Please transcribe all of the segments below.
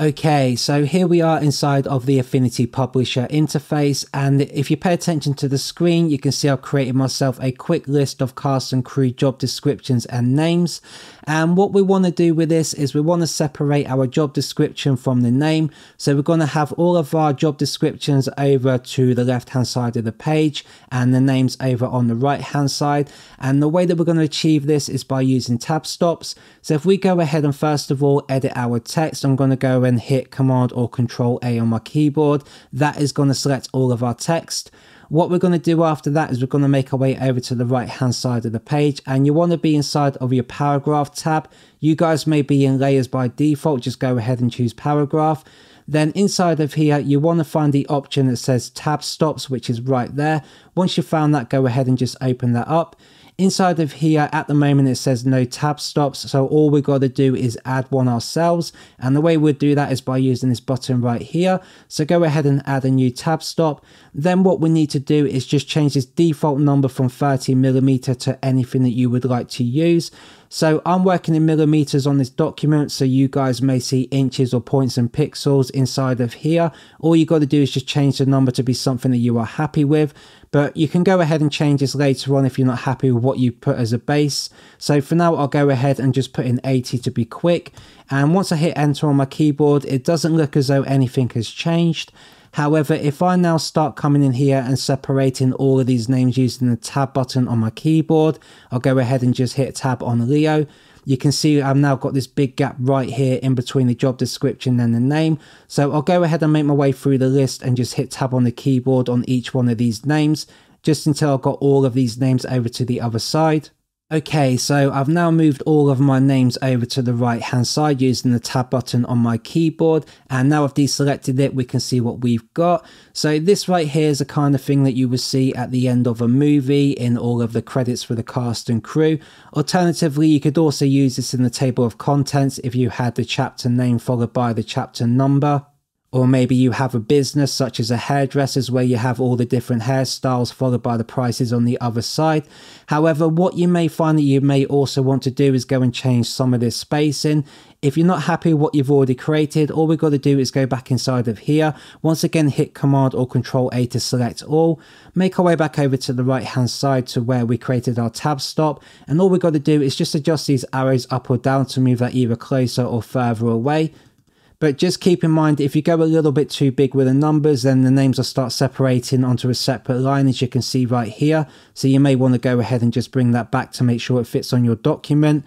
Okay, so here we are inside of the Affinity Publisher interface and if you pay attention to the screen you can see I've created myself a quick list of cast and crew job descriptions and names. And what we want to do with this is we want to separate our job description from the name. So we're going to have all of our job descriptions over to the left hand side of the page and the names over on the right hand side. And the way that we're going to achieve this is by using tab stops. So if we go ahead and first of all edit our text I'm going to go and hit Command or Control A on my keyboard. That is going to select all of our text. What we're going to do after that is we're going to make our way over to the right hand side of the page and you want to be inside of your paragraph tab. You guys may be in layers by default, just go ahead and choose paragraph. Then inside of here, you want to find the option that says tab stops, which is right there. Once you've found that, go ahead and just open that up. Inside of here at the moment it says no tab stops so all we've got to do is add one ourselves and the way we'd do that is by using this button right here so go ahead and add a new tab stop then what we need to do is just change this default number from 30 millimeter to anything that you would like to use so I'm working in millimeters on this document, so you guys may see inches or points and pixels inside of here. All you got to do is just change the number to be something that you are happy with. But you can go ahead and change this later on if you're not happy with what you put as a base. So for now, I'll go ahead and just put in 80 to be quick. And once I hit enter on my keyboard, it doesn't look as though anything has changed. However, if I now start coming in here and separating all of these names using the tab button on my keyboard, I'll go ahead and just hit tab on Leo. You can see I've now got this big gap right here in between the job description and the name. So I'll go ahead and make my way through the list and just hit tab on the keyboard on each one of these names, just until I've got all of these names over to the other side. Okay, so I've now moved all of my names over to the right hand side using the tab button on my keyboard and now I've deselected it we can see what we've got. So this right here is the kind of thing that you would see at the end of a movie in all of the credits for the cast and crew. Alternatively you could also use this in the table of contents if you had the chapter name followed by the chapter number. Or maybe you have a business such as a hairdresser's where you have all the different hairstyles followed by the prices on the other side. However, what you may find that you may also want to do is go and change some of this spacing. If you're not happy with what you've already created, all we've got to do is go back inside of here. Once again, hit Command or Control A to select all. Make our way back over to the right hand side to where we created our tab stop. And all we've got to do is just adjust these arrows up or down to move that either closer or further away. But just keep in mind, if you go a little bit too big with the numbers, then the names will start separating onto a separate line, as you can see right here. So you may want to go ahead and just bring that back to make sure it fits on your document.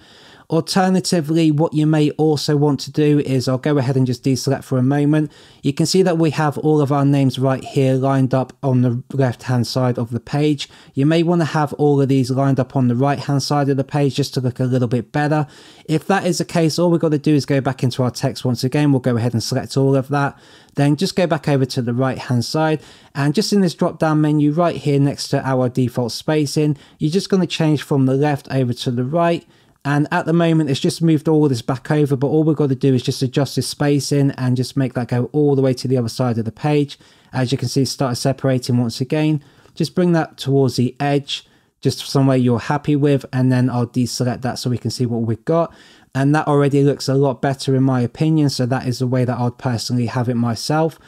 Alternatively, what you may also want to do is I'll go ahead and just deselect for a moment. You can see that we have all of our names right here lined up on the left hand side of the page. You may want to have all of these lined up on the right hand side of the page just to look a little bit better. If that is the case, all we've got to do is go back into our text once again. We'll go ahead and select all of that. Then just go back over to the right hand side and just in this drop down menu right here next to our default spacing, you're just going to change from the left over to the right and at the moment, it's just moved all this back over, but all we've got to do is just adjust this spacing and just make that go all the way to the other side of the page. As you can see, it started separating once again. Just bring that towards the edge, just somewhere you're happy with, and then I'll deselect that so we can see what we've got. And that already looks a lot better in my opinion, so that is the way that I'd personally have it myself.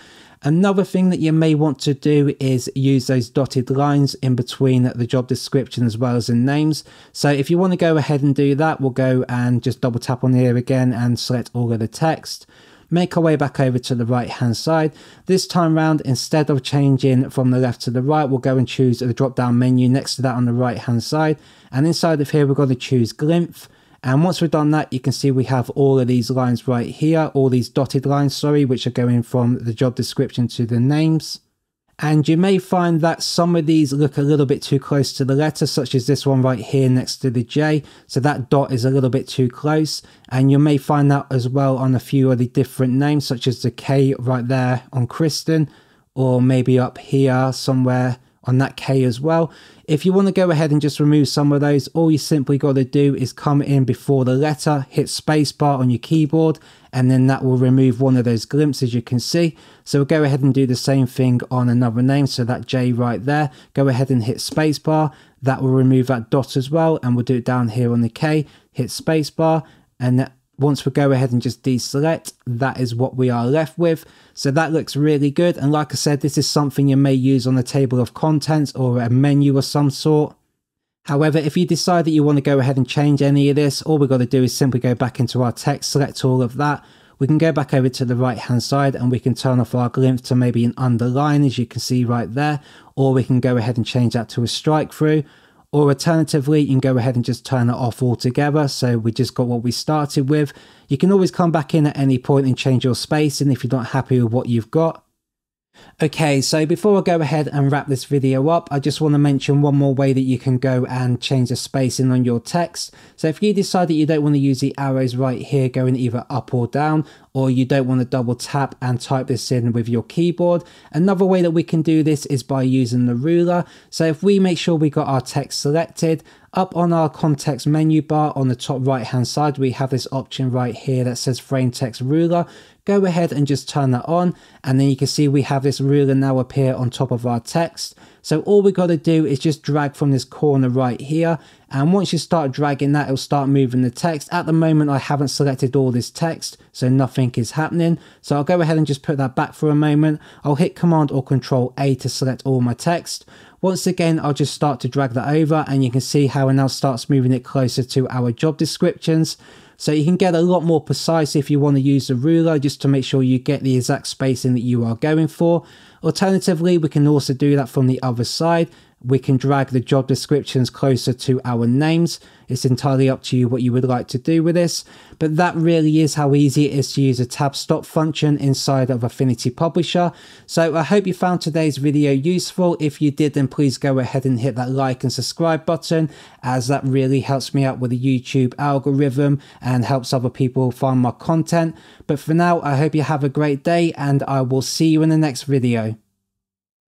Another thing that you may want to do is use those dotted lines in between the job description as well as in names. So if you want to go ahead and do that, we'll go and just double tap on here again and select all of the text make our way back over to the right hand side. This time round, instead of changing from the left to the right, we'll go and choose the drop down menu next to that on the right hand side. And inside of here, we're going to choose Glyph. And once we've done that, you can see we have all of these lines right here, all these dotted lines, sorry, which are going from the job description to the names. And you may find that some of these look a little bit too close to the letter, such as this one right here next to the J. So that dot is a little bit too close. And you may find that as well on a few of the different names, such as the K right there on Kristen, or maybe up here somewhere on that K as well. If you want to go ahead and just remove some of those, all you simply got to do is come in before the letter, hit spacebar on your keyboard, and then that will remove one of those glimpses you can see. So we'll go ahead and do the same thing on another name. So that J right there, go ahead and hit spacebar. That will remove that dot as well. And we'll do it down here on the K, hit spacebar, and once we go ahead and just deselect, that is what we are left with. So that looks really good. And like I said, this is something you may use on a table of contents or a menu of some sort. However, if you decide that you want to go ahead and change any of this, all we've got to do is simply go back into our text, select all of that. We can go back over to the right hand side and we can turn off our glint to maybe an underline as you can see right there. Or we can go ahead and change that to a strike through. Or alternatively, you can go ahead and just turn it off altogether. So we just got what we started with. You can always come back in at any point and change your spacing if you're not happy with what you've got. Okay, so before I go ahead and wrap this video up, I just want to mention one more way that you can go and change the spacing on your text. So if you decide that you don't want to use the arrows right here going either up or down, or you don't want to double tap and type this in with your keyboard, another way that we can do this is by using the ruler. So if we make sure we got our text selected, up on our context menu bar on the top right hand side, we have this option right here that says frame text ruler go ahead and just turn that on and then you can see we have this ruler now appear on top of our text. So all we got to do is just drag from this corner right here and once you start dragging that it'll start moving the text. At the moment I haven't selected all this text so nothing is happening. So I'll go ahead and just put that back for a moment. I'll hit command or control A to select all my text. Once again, I'll just start to drag that over and you can see how it now starts moving it closer to our job descriptions. So you can get a lot more precise if you want to use the ruler just to make sure you get the exact spacing that you are going for. Alternatively, we can also do that from the other side we can drag the job descriptions closer to our names. It's entirely up to you what you would like to do with this, but that really is how easy it is to use a tab stop function inside of Affinity Publisher. So I hope you found today's video useful. If you did, then please go ahead and hit that like and subscribe button as that really helps me out with the YouTube algorithm and helps other people find my content. But for now, I hope you have a great day and I will see you in the next video.